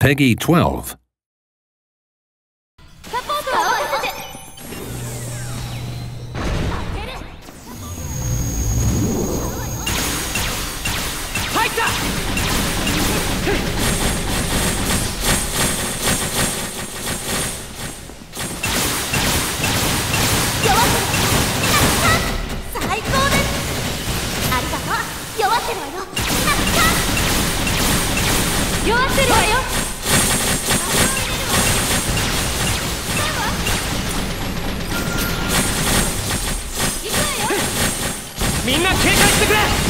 Peggy 12. サポートを任せて入った最高ですありがとう弱ってるわよ弱ってるわよみんな警戒してくれ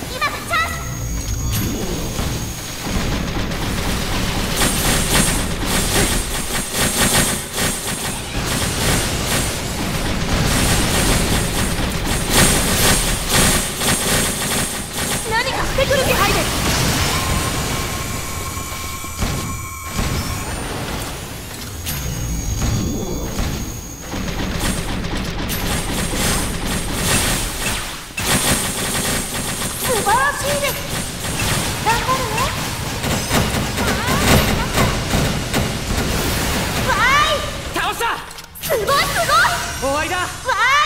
何かしてくる気配です終わりだ。わー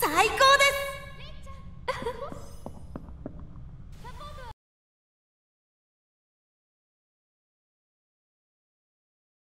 最高です。